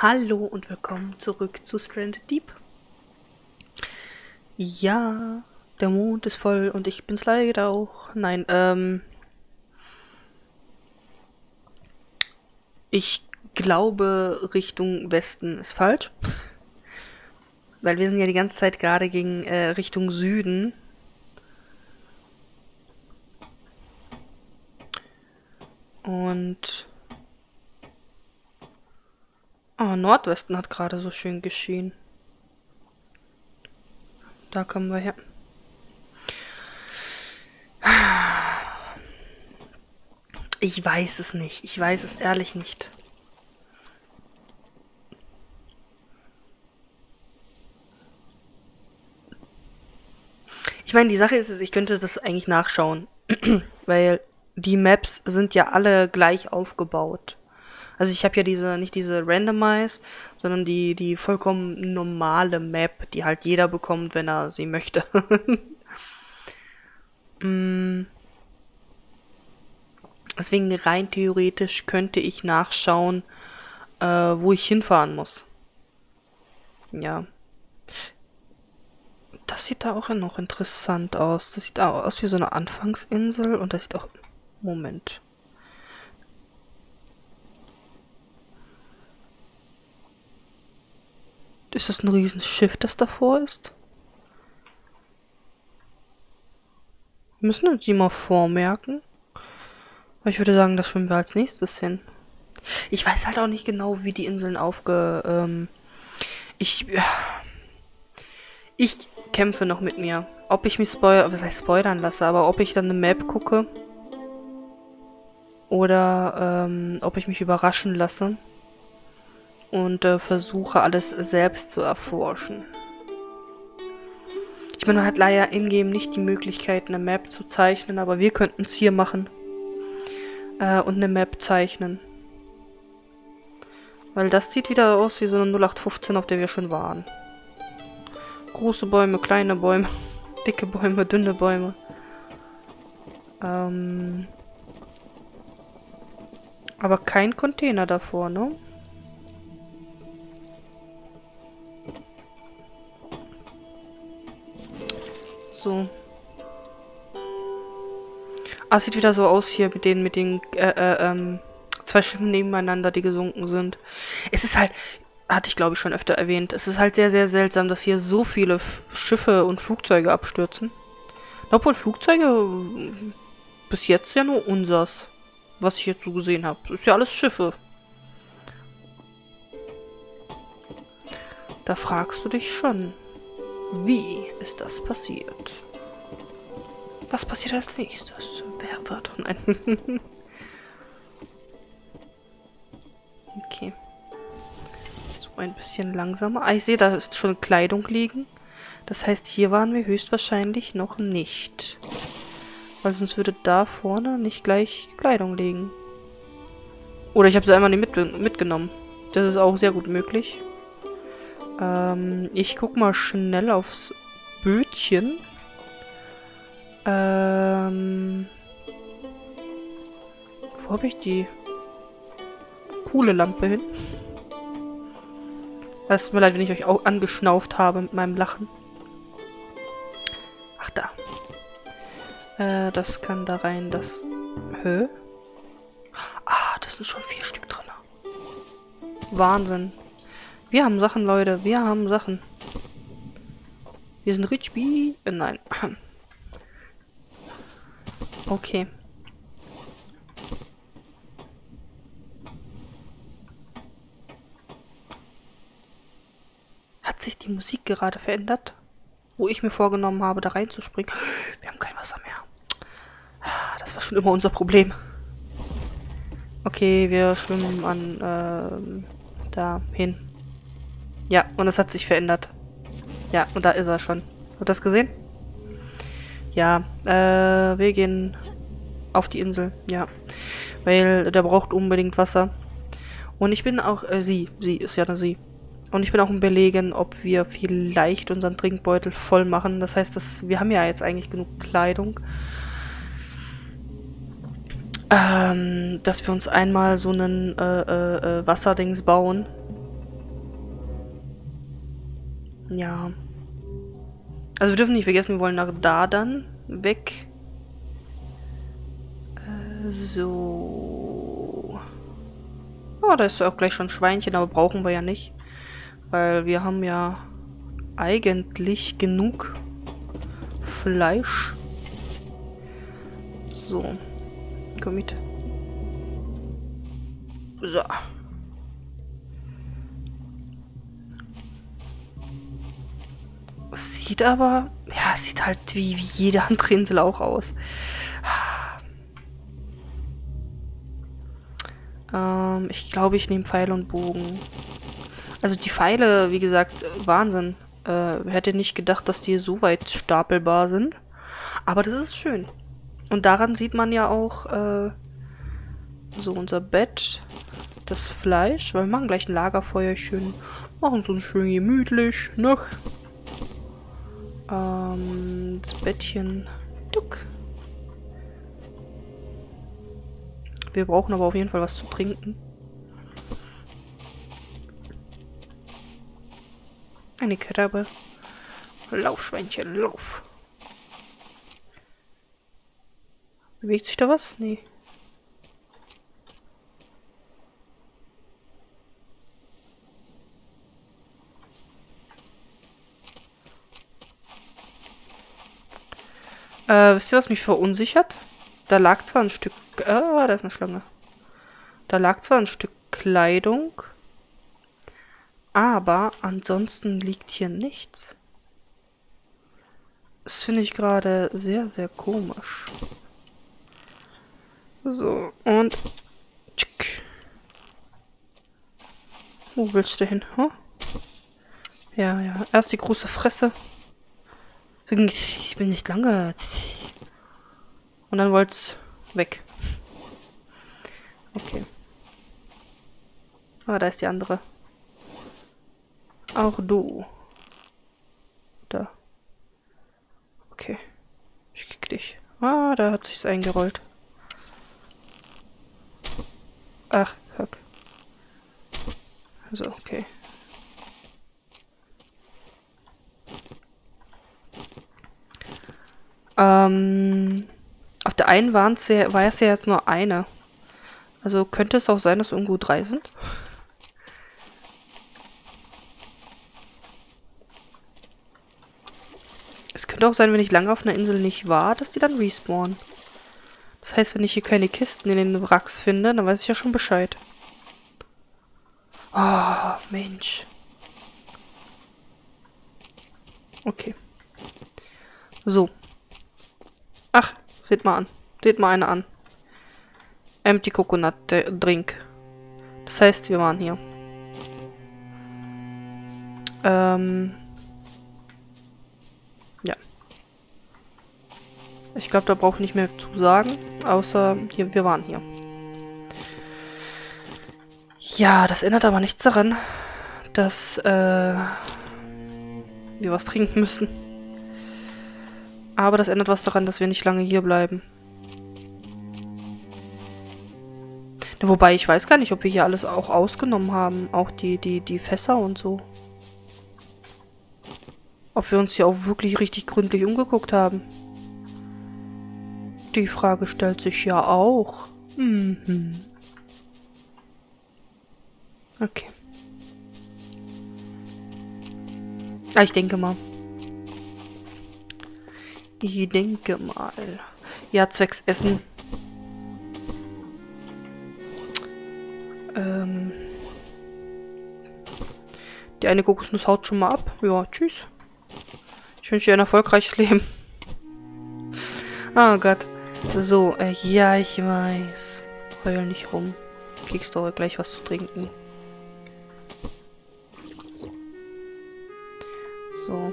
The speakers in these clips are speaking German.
Hallo und willkommen zurück zu Stranded Deep. Ja, der Mond ist voll und ich bin's leider auch. Nein, ähm. Ich glaube, Richtung Westen ist falsch. Weil wir sind ja die ganze Zeit gerade gegen äh, Richtung Süden. Und Ah, Nordwesten hat gerade so schön geschienen. Da kommen wir her. Ich weiß es nicht. Ich weiß es ehrlich nicht. Ich meine, die Sache ist, ich könnte das eigentlich nachschauen. Weil die Maps sind ja alle gleich aufgebaut. Also ich habe ja diese, nicht diese Randomize, sondern die, die vollkommen normale Map, die halt jeder bekommt, wenn er sie möchte. mm. Deswegen rein theoretisch könnte ich nachschauen, äh, wo ich hinfahren muss. Ja. Das sieht da auch noch interessant aus. Das sieht auch aus wie so eine Anfangsinsel und das sieht auch... Moment. Ist das ein Riesenschiff, das davor ist? Müssen wir die mal vormerken? Aber ich würde sagen, das schwimmen wir als nächstes hin. Ich weiß halt auch nicht genau, wie die Inseln aufge... Ähm, ich... Ich kämpfe noch mit mir. Ob ich mich spoil was heißt spoilern lasse, aber ob ich dann eine Map gucke oder ähm, ob ich mich überraschen lasse und äh, versuche alles selbst zu erforschen. Ich meine, man hat leider in-game nicht die Möglichkeit, eine Map zu zeichnen, aber wir könnten es hier machen äh, und eine Map zeichnen. Weil das sieht wieder aus wie so eine 0815, auf der wir schon waren. Große Bäume, kleine Bäume, dicke Bäume, dünne Bäume. Ähm, aber kein Container davor, ne? So. Ah, sieht wieder so aus hier mit den, mit den, äh, äh, ähm, zwei Schiffen nebeneinander, die gesunken sind. Es ist halt, hatte ich glaube ich schon öfter erwähnt, es ist halt sehr, sehr seltsam, dass hier so viele Schiffe und Flugzeuge abstürzen. Obwohl Flugzeuge äh, bis jetzt ja nur unsers, was ich jetzt so gesehen habe. Ist ja alles Schiffe. Da fragst du dich schon. Wie ist das passiert? Was passiert als nächstes? Wer wird? Nein. okay. So ein bisschen langsamer. Ah, ich sehe, da ist schon Kleidung liegen. Das heißt, hier waren wir höchstwahrscheinlich noch nicht. Weil sonst würde da vorne nicht gleich Kleidung liegen. Oder ich habe sie einmal nicht mit mitgenommen. Das ist auch sehr gut möglich. Ähm, ich guck mal schnell aufs Bötchen. Ähm, wo habe ich die coole Lampe hin? Es tut mir leid, wenn ich euch auch angeschnauft habe mit meinem Lachen. Ach, da. Äh, das kann da rein, das... Hä? Ah, das sind schon vier Stück drin. Wahnsinn. Wir haben Sachen, Leute. Wir haben Sachen. Wir sind rich wie... Äh, nein. Okay. Hat sich die Musik gerade verändert? Wo ich mir vorgenommen habe, da reinzuspringen. Wir haben kein Wasser mehr. Das war schon immer unser Problem. Okay, wir schwimmen an äh, da hin. Ja, und es hat sich verändert. Ja, und da ist er schon. Habt ihr das gesehen? Ja, äh, wir gehen auf die Insel, ja. Weil der braucht unbedingt Wasser. Und ich bin auch, äh, sie, sie ist ja eine sie. Und ich bin auch im Belegen, ob wir vielleicht unseren Trinkbeutel voll machen. Das heißt, dass wir haben ja jetzt eigentlich genug Kleidung. Ähm, dass wir uns einmal so einen äh, äh, äh Wasserdings bauen Ja. Also wir dürfen nicht vergessen, wir wollen nach da dann weg. Äh, so. Oh, da ist auch gleich schon Schweinchen, aber brauchen wir ja nicht. Weil wir haben ja eigentlich genug Fleisch. So. Komm mit. So. Sieht aber, ja, sieht halt wie, wie jede andere Insel auch aus. Ähm, ich glaube, ich nehme Pfeil und Bogen. Also die Pfeile, wie gesagt, Wahnsinn. Äh, hätte nicht gedacht, dass die so weit stapelbar sind. Aber das ist schön. Und daran sieht man ja auch, äh, so unser Bett, das Fleisch. Weil wir machen gleich ein Lagerfeuer schön. Machen so schön gemütlich, ne? Ähm, das Bettchen. Duck. Wir brauchen aber auf jeden Fall was zu trinken. Eine Krabbe. Lauf, Schweinchen, lauf. Bewegt sich da was? Nee. Äh, wisst ihr, was mich verunsichert? Da lag zwar ein Stück... Ah, da ist eine Schlange. Da lag zwar ein Stück Kleidung, aber ansonsten liegt hier nichts. Das finde ich gerade sehr, sehr komisch. So, und... Tschick. Wo willst du hin? Huh? Ja, ja. Erst die große Fresse. Ich bin nicht lange. Und dann wollt's weg. Okay. Ah, da ist die andere. Auch du. Da. Okay. Ich krieg dich. Ah, da hat sich's eingerollt. Ach, fuck. So, okay. Ähm, auf der einen ja, war es ja jetzt nur eine. Also könnte es auch sein, dass irgendwo drei sind. Es könnte auch sein, wenn ich lange auf einer Insel nicht war, dass die dann respawnen. Das heißt, wenn ich hier keine Kisten in den Wracks finde, dann weiß ich ja schon Bescheid. Oh, Mensch. Okay. So. Ach, seht mal an. Seht mal eine an. Empty Coconut Drink. Das heißt, wir waren hier. Ähm. Ja. Ich glaube, da brauche ich nicht mehr zu sagen. Außer, hier, wir waren hier. Ja, das ändert aber nichts daran, dass äh, wir was trinken müssen. Aber das ändert was daran, dass wir nicht lange hier bleiben. Wobei, ich weiß gar nicht, ob wir hier alles auch ausgenommen haben. Auch die, die, die Fässer und so. Ob wir uns hier auch wirklich richtig gründlich umgeguckt haben. Die Frage stellt sich ja auch. Mhm. Okay. Ah, ich denke mal. Ich denke mal. Ja, zwecks Essen. Ähm. Die eine Kokosnuss haut schon mal ab. Ja, tschüss. Ich wünsche dir ein erfolgreiches Leben. Oh Gott. So, äh, ja, ich weiß. Heul nicht rum. Kriegst du gleich was zu trinken. So.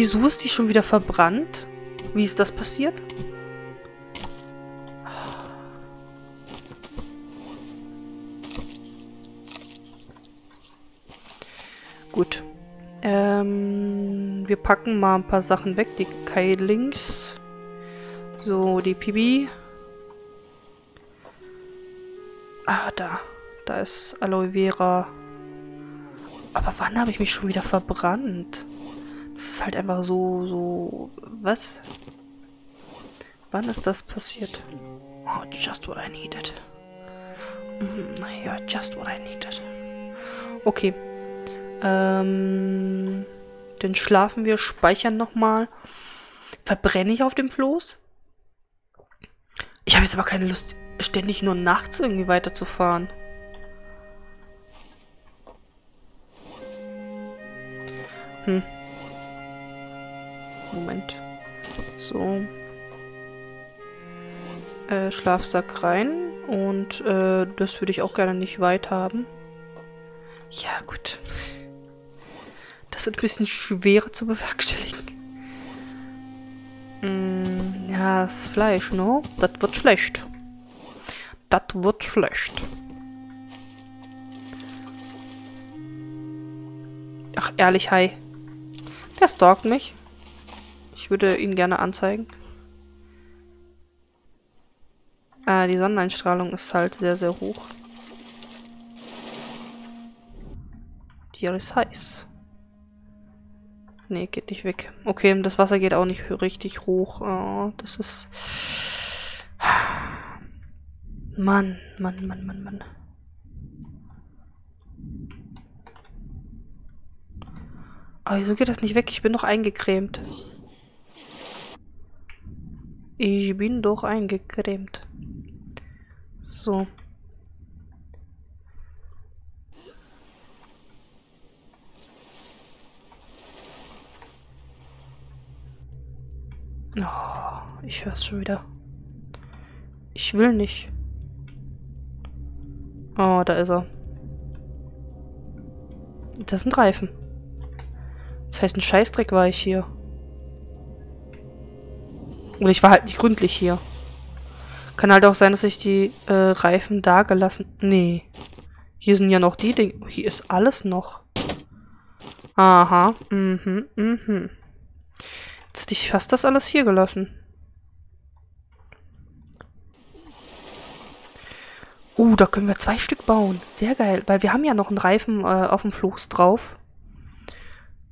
Wieso ist die schon wieder verbrannt? Wie ist das passiert? Gut. Ähm, wir packen mal ein paar Sachen weg. Die Keilings. So, die Pibi. Ah, da. Da ist Aloe Vera. Aber wann habe ich mich schon wieder verbrannt? Das ist halt einfach so, so... Was? Wann ist das passiert? Oh, just what I needed. Mm, ja, just what I needed. Okay. Ähm... Dann schlafen wir, speichern nochmal. Verbrenne ich auf dem Floß? Ich habe jetzt aber keine Lust, ständig nur nachts irgendwie weiterzufahren. Hm. Moment. So. Äh, Schlafsack rein. Und äh, das würde ich auch gerne nicht weit haben. Ja, gut. Das wird ein bisschen schwerer zu bewerkstelligen. Mm, ja, das Fleisch, no? Das wird schlecht. Das wird schlecht. Ach, ehrlich, hi. Der stalkt mich. Ich würde ihn gerne anzeigen. Ah, die Sonneneinstrahlung ist halt sehr, sehr hoch. Hier ist heiß. Nee, geht nicht weg. Okay, das Wasser geht auch nicht richtig hoch. Oh, das ist... Mann, Mann, Mann, Mann, Mann. Aber wieso geht das nicht weg? Ich bin doch eingecremt. Ich bin doch eingecremt. So. Oh, ich höre es schon wieder. Ich will nicht. Oh, da ist er. Das sind Reifen. Das heißt, ein Scheißdreck war ich hier. Und ich war halt nicht gründlich hier. Kann halt auch sein, dass ich die äh, Reifen da gelassen... Nee. Hier sind ja noch die Dinge. Hier ist alles noch. Aha. Mhm, mhm. Jetzt hätte ich fast das alles hier gelassen. Uh, da können wir zwei Stück bauen. Sehr geil. Weil wir haben ja noch einen Reifen äh, auf dem Floß drauf.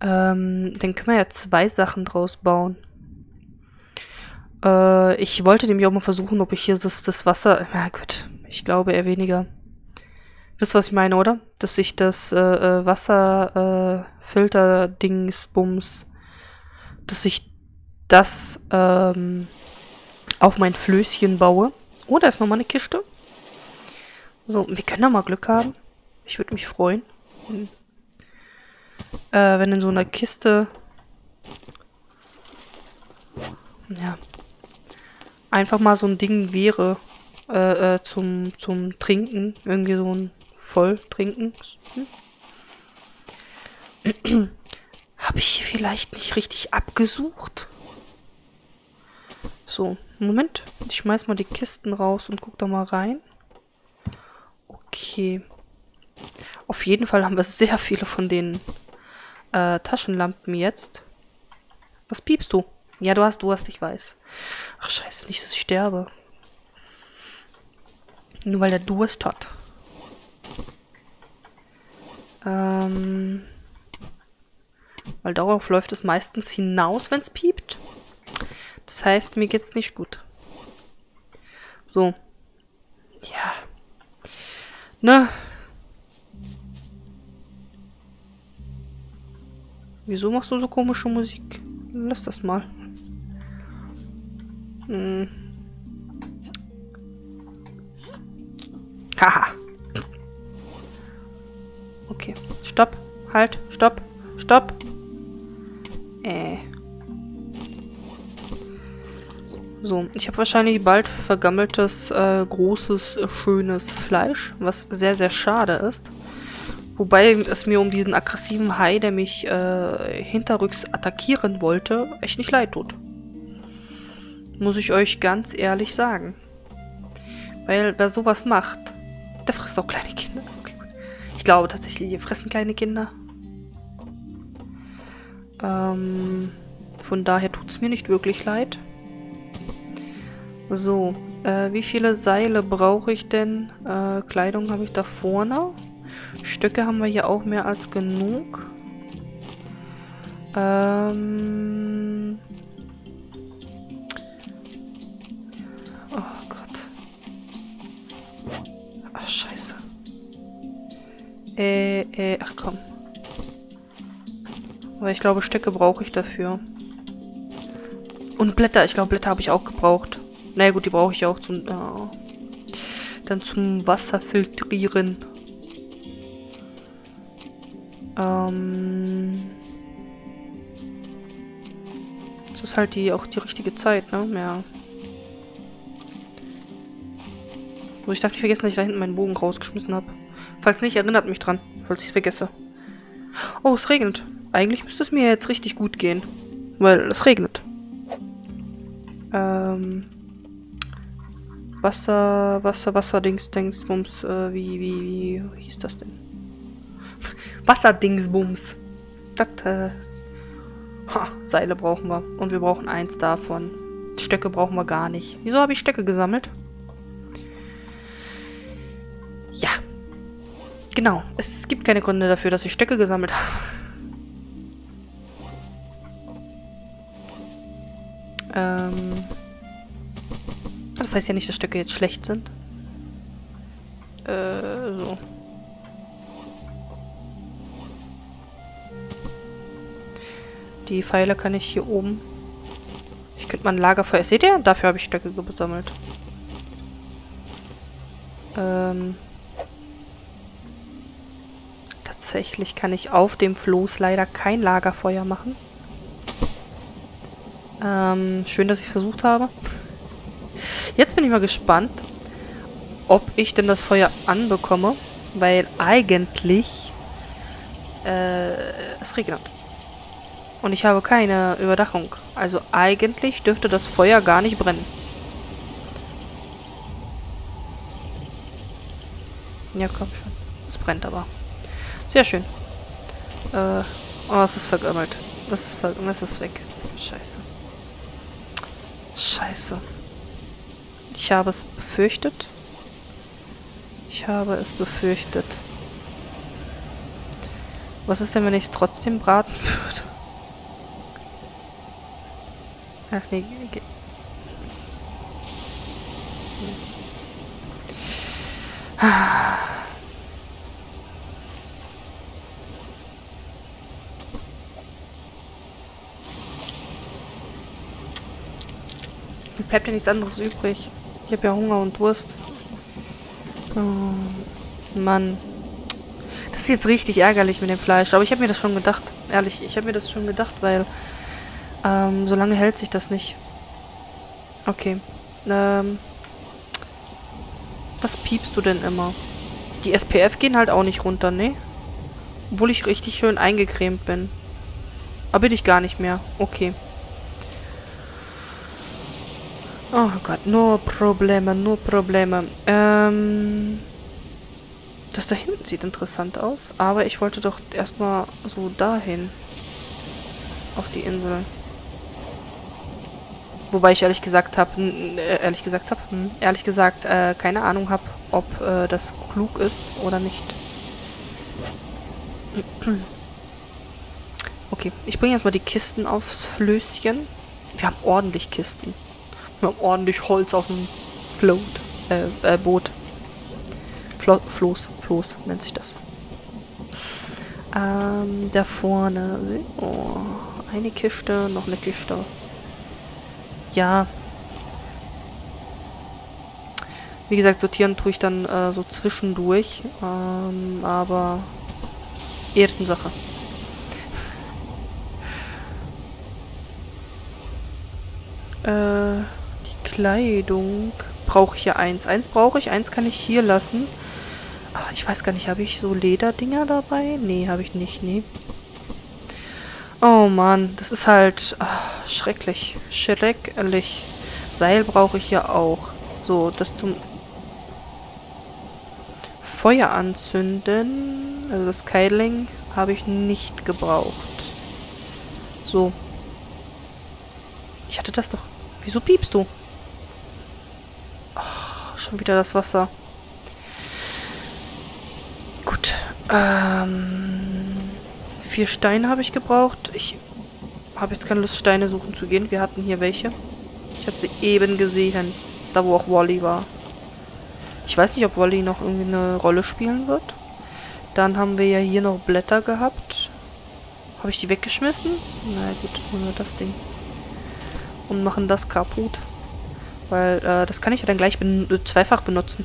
Ähm, dann können wir ja zwei Sachen draus bauen. Äh, ich wollte nämlich auch mal versuchen, ob ich hier das, das Wasser... Na gut, ich glaube eher weniger. Wisst ihr, was ich meine, oder? Dass ich das äh, äh Wasserfilter-Dings-Bums... dass ich das ähm, auf mein Flößchen baue. Oh, da ist nochmal eine Kiste. So, wir können doch mal Glück haben. Ich würde mich freuen. Hm. Äh, wenn in so einer Kiste... Ja. Einfach mal so ein Ding wäre. Äh, äh, zum, zum Trinken. Irgendwie so ein Volltrinken. Hm. Habe ich vielleicht nicht richtig abgesucht? So, Moment. Ich schmeiß mal die Kisten raus und guck da mal rein. Okay. Auf jeden Fall haben wir sehr viele von den äh, Taschenlampen jetzt. Was piepst du? Ja, du hast Durst, ich weiß. Ach, scheiße, nicht, dass ich sterbe. Nur weil der Durst hat. Ähm... Weil darauf läuft es meistens hinaus, wenn es piept. Das heißt, mir geht's nicht gut. So. Ja. Ne? Wieso machst du so komische Musik? Lass das mal. Hm. Haha. Okay. Stopp. Halt. Stopp. Stopp. Äh. So, ich habe wahrscheinlich bald vergammeltes, äh, großes, schönes Fleisch, was sehr, sehr schade ist. Wobei es mir um diesen aggressiven Hai, der mich äh, hinterrücks attackieren wollte, echt nicht leid tut. Muss ich euch ganz ehrlich sagen. Weil wer sowas macht, der frisst auch kleine Kinder. Okay, ich glaube tatsächlich, die fressen kleine Kinder. Ähm, von daher tut es mir nicht wirklich leid. So, äh, wie viele Seile brauche ich denn? Äh, Kleidung habe ich da vorne. Stücke haben wir hier auch mehr als genug. Ähm... Oh Gott. Ach, scheiße. Äh, äh, ach komm. Aber ich glaube, Stöcke brauche ich dafür. Und Blätter. Ich glaube, Blätter habe ich auch gebraucht. Na naja, gut, die brauche ich auch zum... Oh. Dann zum Wasserfiltrieren. Ähm... Das ist halt die auch die richtige Zeit, ne? Ja. So, ich darf nicht vergessen, dass ich da hinten meinen Bogen rausgeschmissen habe. Falls nicht, erinnert mich dran, falls ich es vergesse. Oh, es regnet. Eigentlich müsste es mir jetzt richtig gut gehen. Weil es regnet. Ähm... Wasser, Wasser, Wasser, Dings, Dingsbums, äh, wie, wie, wie hieß das denn? Wasserdingsbums. Das, äh, ha, Seile brauchen wir. Und wir brauchen eins davon. Stöcke brauchen wir gar nicht. Wieso habe ich Stöcke gesammelt? Ja. Genau. Es gibt keine Gründe dafür, dass ich Stöcke gesammelt habe. Ähm... Das heißt ja nicht, dass Stöcke jetzt schlecht sind. Äh, so. Die Pfeile kann ich hier oben... Ich könnte mal ein Lagerfeuer... Seht ihr? Dafür habe ich Stöcke gesammelt. Ähm... Tatsächlich kann ich auf dem Floß leider kein Lagerfeuer machen. Ähm, schön, dass ich es versucht habe. Jetzt bin ich mal gespannt, ob ich denn das Feuer anbekomme, weil eigentlich äh, es regnet. Und ich habe keine Überdachung. Also eigentlich dürfte das Feuer gar nicht brennen. Ja, komm schon. Es brennt aber. Sehr schön. Äh, oh, es ist vergammelt. Das ist, ver das ist weg. Scheiße. Scheiße. Ich habe es befürchtet. Ich habe es befürchtet. Was ist denn, wenn ich trotzdem braten würde? Ach nee, geht. Ah. Bleibt ja nichts anderes übrig. Ich habe ja Hunger und Durst. Oh, Mann. Das ist jetzt richtig ärgerlich mit dem Fleisch. Aber ich habe mir das schon gedacht. Ehrlich, ich habe mir das schon gedacht, weil ähm, so lange hält sich das nicht. Okay. Ähm, was piepst du denn immer? Die SPF gehen halt auch nicht runter, ne? Obwohl ich richtig schön eingecremt bin. Aber bin ich gar nicht mehr. Okay. Oh Gott, nur Probleme, nur Probleme. Ähm, das da hinten sieht interessant aus, aber ich wollte doch erstmal so dahin. Auf die Insel. Wobei ich ehrlich gesagt habe, äh, ehrlich gesagt habe, hm, ehrlich gesagt, äh, keine Ahnung habe, ob äh, das klug ist oder nicht. Okay, ich bringe jetzt mal die Kisten aufs Flößchen. Wir haben ordentlich Kisten. Wir haben ordentlich Holz auf dem Float, äh, äh, Boot. Flo Floß, Floß nennt sich das. Ähm, da vorne, oh, eine Kiste, noch eine Kiste. Ja. Wie gesagt, sortieren tue ich dann äh, so zwischendurch, ähm, aber Ehrensache. Äh, Kleidung brauche ich ja eins. Eins brauche ich, eins kann ich hier lassen. Aber ich weiß gar nicht, habe ich so Lederdinger dabei? Nee, habe ich nicht, nee. Oh Mann, das ist halt ach, schrecklich. Schrecklich. Seil brauche ich ja auch. So, das zum Feuer anzünden. Also das Keiling habe ich nicht gebraucht. So. Ich hatte das doch... Wieso piepst du? Schon wieder das Wasser. Gut. Ähm, vier Steine habe ich gebraucht. Ich habe jetzt keine Lust, Steine suchen zu gehen. Wir hatten hier welche. Ich habe sie eben gesehen. Da, wo auch Wally war. Ich weiß nicht, ob Wally noch irgendwie eine Rolle spielen wird. Dann haben wir ja hier noch Blätter gehabt. Habe ich die weggeschmissen? Na gut, nehmen wir das Ding. Und machen das kaputt. Weil äh, das kann ich ja dann gleich ben zweifach benutzen.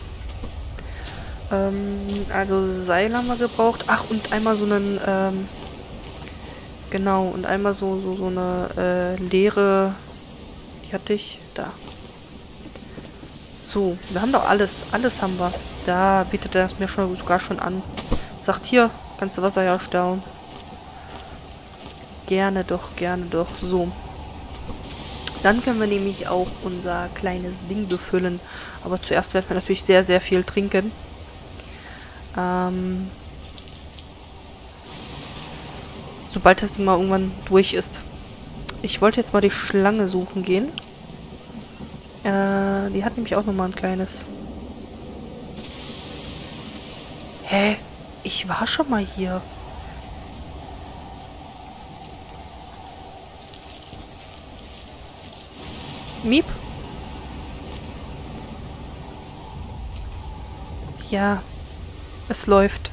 Ähm, also Seil haben wir gebraucht. Ach, und einmal so einen, ähm, genau, und einmal so, so, so eine äh, leere, die hatte ich, da. So, wir haben doch alles, alles haben wir. Da bietet er es mir schon sogar schon an. Sagt hier, kannst du Wasser herstellen. Gerne doch, gerne doch. So. Dann können wir nämlich auch unser kleines Ding befüllen. Aber zuerst werden wir natürlich sehr, sehr viel trinken. Ähm, sobald das Ding mal irgendwann durch ist. Ich wollte jetzt mal die Schlange suchen gehen. Äh, die hat nämlich auch nochmal ein kleines. Hä? Ich war schon mal hier. Miep? Ja, es läuft.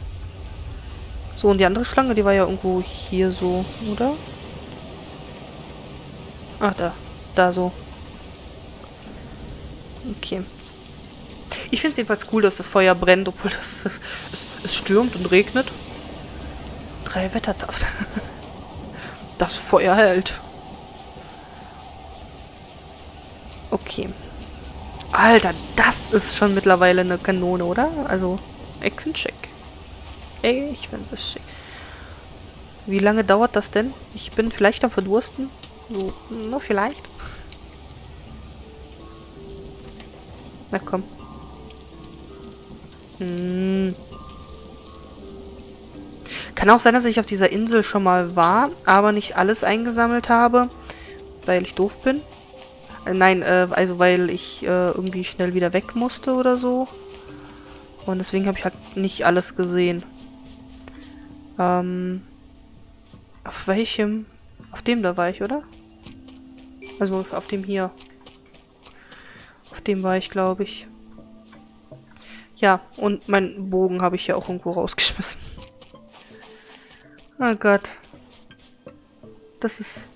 So, und die andere Schlange, die war ja irgendwo hier so, oder? Ah, da. Da so. Okay. Ich finde es jedenfalls cool, dass das Feuer brennt, obwohl das, es, es stürmt und regnet. Drei Wettertaft. Das Feuer hält. Okay. Alter, das ist schon mittlerweile eine Kanone, oder? Also, ich finde schick. Ey, ich finde das schick. Wie lange dauert das denn? Ich bin vielleicht am Verdursten. So, na, vielleicht. Na komm. Hm. Kann auch sein, dass ich auf dieser Insel schon mal war, aber nicht alles eingesammelt habe, weil ich doof bin. Äh, nein, äh, also weil ich äh, irgendwie schnell wieder weg musste oder so. Und deswegen habe ich halt nicht alles gesehen. Ähm, auf welchem? Auf dem da war ich, oder? Also auf dem hier. Auf dem war ich, glaube ich. Ja, und meinen Bogen habe ich ja auch irgendwo rausgeschmissen. Oh Gott. Das ist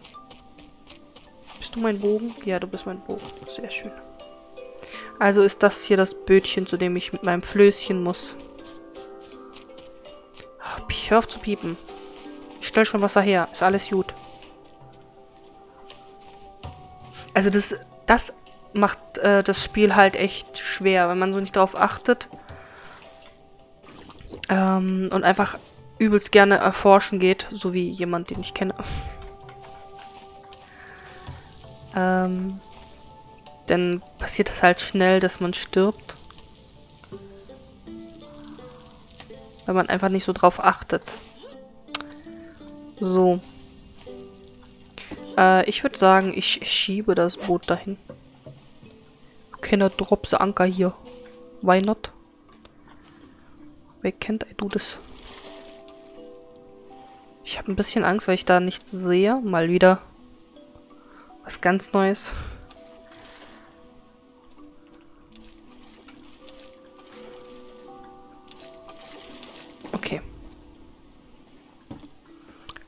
bist du mein Bogen? Ja, du bist mein Bogen. Sehr schön. Also ist das hier das Bötchen, zu dem ich mit meinem Flößchen muss. Hör auf zu piepen. Ich stell schon Wasser her. Ist alles gut. Also das, das macht äh, das Spiel halt echt schwer, wenn man so nicht darauf achtet. Ähm, und einfach übelst gerne erforschen geht, so wie jemand, den ich kenne. Ähm, dann passiert es halt schnell, dass man stirbt. Weil man einfach nicht so drauf achtet. So. Äh, ich würde sagen, ich schiebe das Boot dahin. Keine Dropse Anker hier. Why not? Wer kennt du das? Ich habe ein bisschen Angst, weil ich da nichts sehe. Mal wieder. Was ganz Neues. Okay.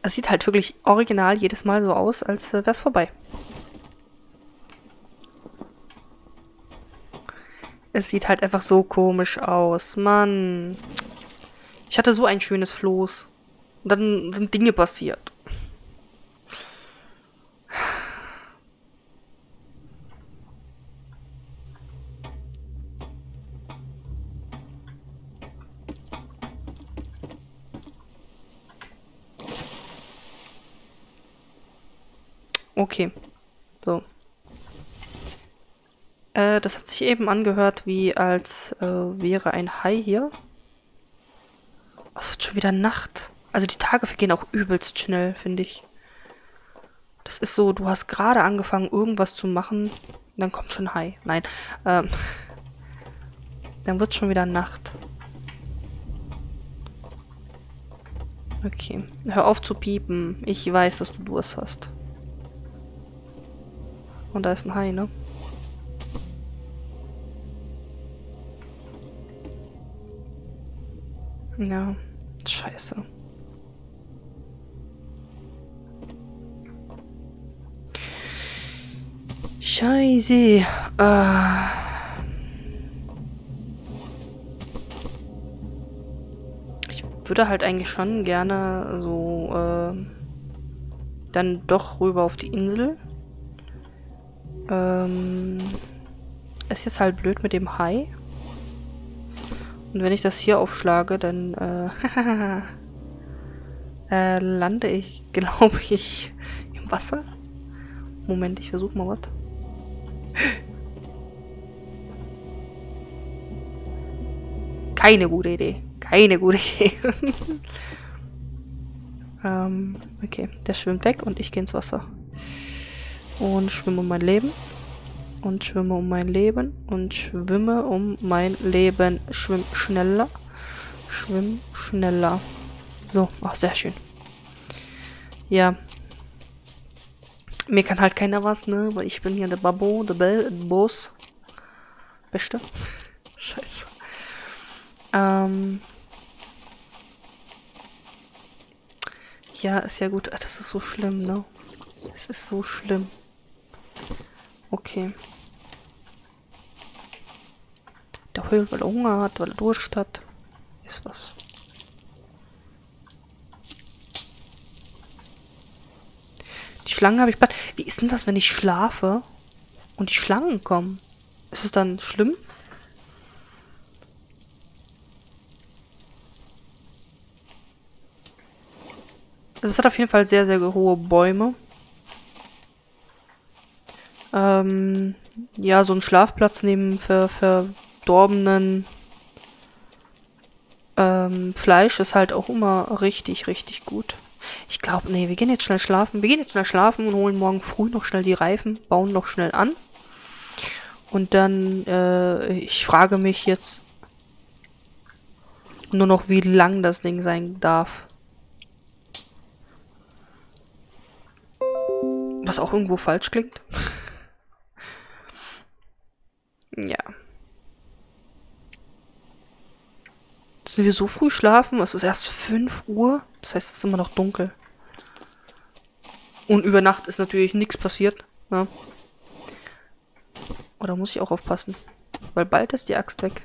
Es sieht halt wirklich original jedes Mal so aus, als äh, wäre es vorbei. Es sieht halt einfach so komisch aus. Mann. Ich hatte so ein schönes Floß. Und dann sind Dinge passiert. Okay. So. Äh, das hat sich eben angehört, wie als äh, wäre ein Hai hier. Es wird schon wieder Nacht. Also die Tage vergehen auch übelst schnell, finde ich. Das ist so, du hast gerade angefangen, irgendwas zu machen, dann kommt schon Hai. Nein. Ähm, dann wird schon wieder Nacht. Okay. Hör auf zu piepen. Ich weiß, dass du Durst hast. Und da ist ein Hai, ne? Ja, scheiße. Scheiße. Äh. Ich würde halt eigentlich schon gerne so äh, dann doch rüber auf die Insel. Ähm, ist jetzt halt blöd mit dem Hai. Und wenn ich das hier aufschlage, dann äh, äh, lande ich, glaube ich, im Wasser. Moment, ich versuche mal was. Keine gute Idee. Keine gute Idee. ähm, okay, der schwimmt weg und ich gehe ins Wasser. Und schwimme um mein Leben und schwimme um mein Leben und schwimme um mein Leben. Schwimm schneller. Schwimm schneller. So, ach, sehr schön. Ja. Mir kann halt keiner was, ne? Weil ich bin hier der Babo, der Be Boss. Beste. Scheiße. Ähm. Ja, ist ja gut. Ach, das ist so schlimm, ne? Es ist so schlimm. Okay. Der heult, weil er Hunger hat, weil er Durst hat. Ist was. Die Schlange habe ich bald. Wie ist denn das, wenn ich schlafe und die Schlangen kommen? Ist es dann schlimm? Es hat auf jeden Fall sehr, sehr hohe Bäume. Ähm, ja, so ein Schlafplatz neben ver verdorbenen ähm, Fleisch ist halt auch immer richtig, richtig gut. Ich glaube, nee, wir gehen jetzt schnell schlafen. Wir gehen jetzt schnell schlafen und holen morgen früh noch schnell die Reifen, bauen noch schnell an. Und dann, äh, ich frage mich jetzt nur noch, wie lang das Ding sein darf. Was auch irgendwo falsch klingt. Ja. Sind wir so früh schlafen? Es ist erst 5 Uhr. Das heißt, es ist immer noch dunkel. Und über Nacht ist natürlich nichts passiert. Ne? Oder muss ich auch aufpassen? Weil bald ist die Axt weg.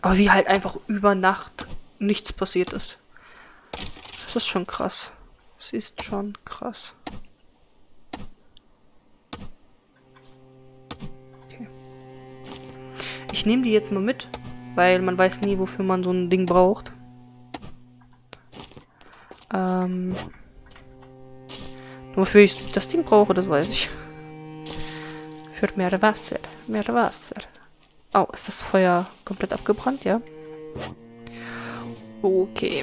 Aber wie halt einfach über Nacht nichts passiert ist. Das ist schon krass. Das ist schon krass. Ich nehme die jetzt mal mit, weil man weiß nie, wofür man so ein Ding braucht. Ähm, wofür ich das Ding brauche, das weiß ich. Für mehr Wasser. Mehr Wasser. Oh, ist das Feuer komplett abgebrannt, ja? Okay.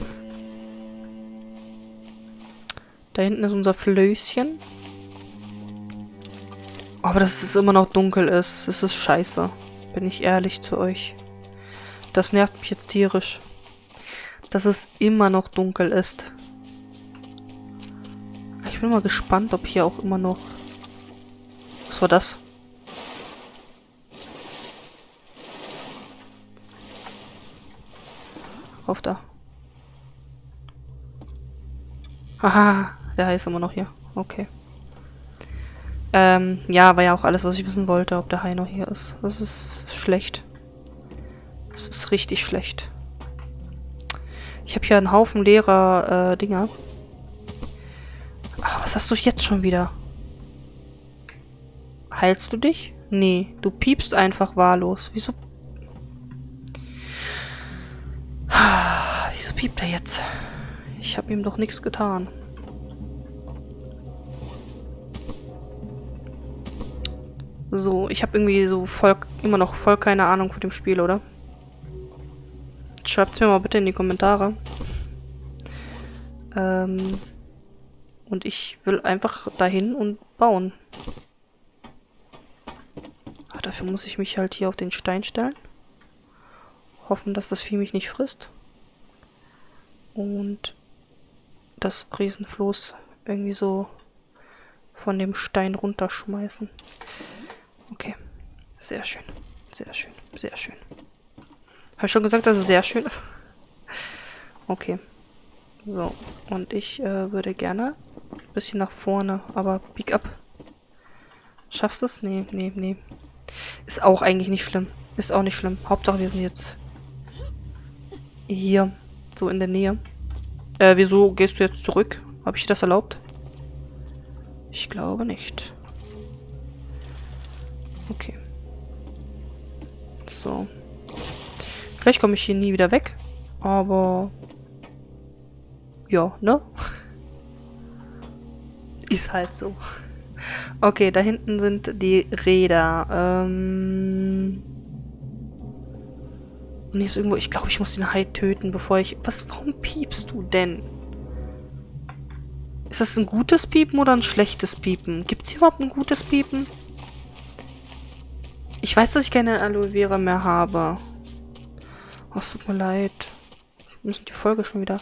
Da hinten ist unser Flößchen. Aber dass es immer noch dunkel ist, das ist scheiße bin ich ehrlich zu euch. Das nervt mich jetzt tierisch. Dass es immer noch dunkel ist. Ich bin mal gespannt, ob hier auch immer noch... Was war das? Rauf da. Haha, der Hai ist immer noch hier. Okay. Ähm, ja, war ja auch alles, was ich wissen wollte, ob der Hai noch hier ist. Das ist schlecht. Das ist richtig schlecht. Ich habe hier einen Haufen leerer äh, Dinger. Ach, was hast du jetzt schon wieder? Heilst du dich? Nee, du piepst einfach wahllos. Wieso? Wieso piept er jetzt? Ich habe ihm doch nichts getan. So, ich habe irgendwie so voll, immer noch voll keine Ahnung von dem Spiel, oder? Schreibt es mir mal bitte in die Kommentare. Ähm, und ich will einfach dahin und bauen. Ach, dafür muss ich mich halt hier auf den Stein stellen. Hoffen, dass das Vieh mich nicht frisst. Und das Riesenfloß irgendwie so von dem Stein runterschmeißen. Okay. Sehr schön. Sehr schön. Sehr schön. Habe ich schon gesagt, dass es sehr schön ist? Okay. So. Und ich äh, würde gerne ein bisschen nach vorne, aber Peak up. Schaffst du es? Nee, nee, nee. Ist auch eigentlich nicht schlimm. Ist auch nicht schlimm. Hauptsache wir sind jetzt hier. So in der Nähe. Äh, wieso gehst du jetzt zurück? Habe ich dir das erlaubt? Ich glaube nicht. Okay. So. Vielleicht komme ich hier nie wieder weg. Aber... Ja, ne? Ist halt so. Okay, da hinten sind die Räder. Ähm... Und hier ist irgendwo... Ich glaube, ich muss den Hai töten, bevor ich... Was? Warum piepst du denn? Ist das ein gutes Piepen oder ein schlechtes Piepen? Gibt es hier überhaupt ein gutes Piepen? Ich weiß, dass ich keine Aloe Vera mehr habe. Es tut mir leid. Wir müssen die Folge schon wieder...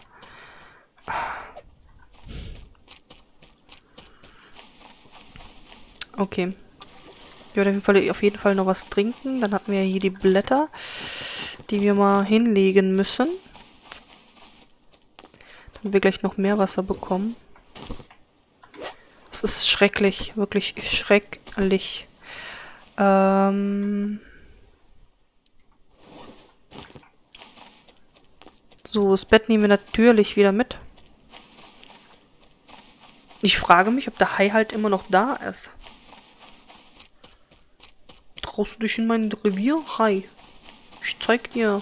Okay. Ich werde auf jeden, Fall, auf jeden Fall noch was trinken. Dann hatten wir hier die Blätter die wir mal hinlegen müssen. Damit wir gleich noch mehr Wasser bekommen. Das ist schrecklich, wirklich schrecklich. Ähm so, das Bett nehmen wir natürlich wieder mit. Ich frage mich, ob der Hai halt immer noch da ist. Traust du dich in mein Revier, Hai? Ich zeig dir.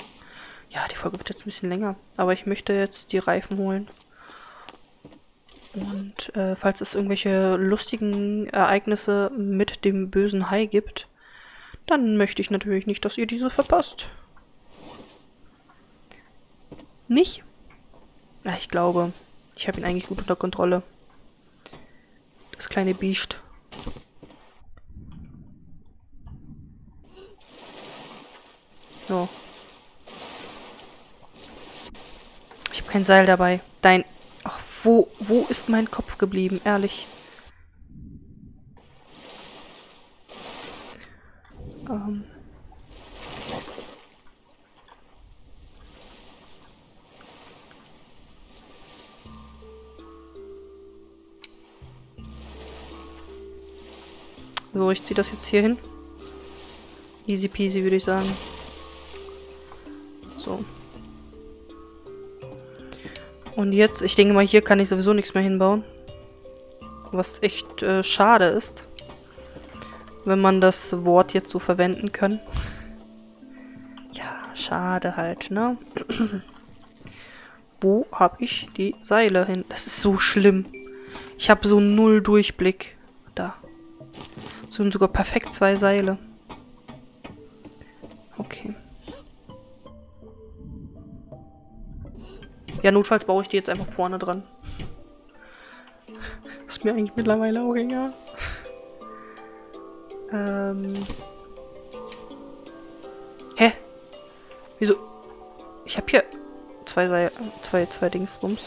Ja, die Folge wird jetzt ein bisschen länger. Aber ich möchte jetzt die Reifen holen. Und äh, falls es irgendwelche lustigen Ereignisse mit dem bösen Hai gibt, dann möchte ich natürlich nicht, dass ihr diese verpasst. Nicht? Ja, ich glaube, ich habe ihn eigentlich gut unter Kontrolle. Das kleine Biest. So. Ich habe kein Seil dabei. Dein... Wo, wo ist mein Kopf geblieben? Ehrlich. Ähm... So, ich ziehe das jetzt hier hin. Easy peasy, würde ich sagen. So. Und jetzt, ich denke mal, hier kann ich sowieso nichts mehr hinbauen. Was echt äh, schade ist. Wenn man das Wort jetzt so verwenden kann. Ja, schade halt, ne? Wo habe ich die Seile hin? Das ist so schlimm. Ich habe so null Durchblick. Da. So sind sogar perfekt zwei Seile. Ja, notfalls baue ich die jetzt einfach vorne dran. Ist mir eigentlich mittlerweile auch egal. Ähm. Hä? Wieso? Ich habe hier zwei, Seil zwei, zwei Dingsbums.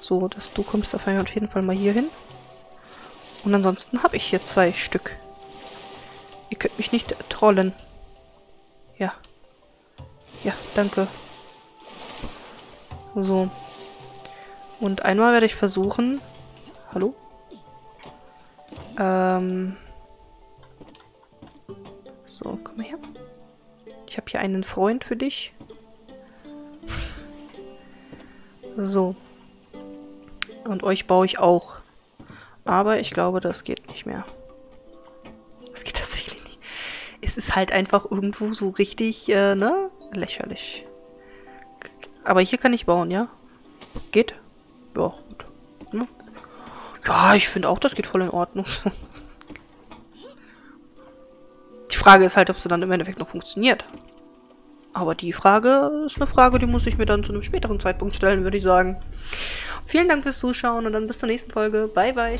So, dass du kommst auf jeden Fall mal hier hin. Und ansonsten habe ich hier zwei Stück. Ihr könnt mich nicht trollen. Ja. Ja, danke. So. Und einmal werde ich versuchen... Hallo? Ähm... So, komm her. Ich habe hier einen Freund für dich. So. Und euch baue ich auch. Aber ich glaube, das geht nicht mehr. Das geht tatsächlich nicht. Es ist halt einfach irgendwo so richtig, äh, ne? Lächerlich. Aber hier kann ich bauen, ja? Geht? Ja, gut. Hm? Ja, ich finde auch, das geht voll in Ordnung. die Frage ist halt, ob es dann im Endeffekt noch funktioniert. Aber die Frage ist eine Frage, die muss ich mir dann zu einem späteren Zeitpunkt stellen, würde ich sagen. Vielen Dank fürs Zuschauen und dann bis zur nächsten Folge. Bye, bye.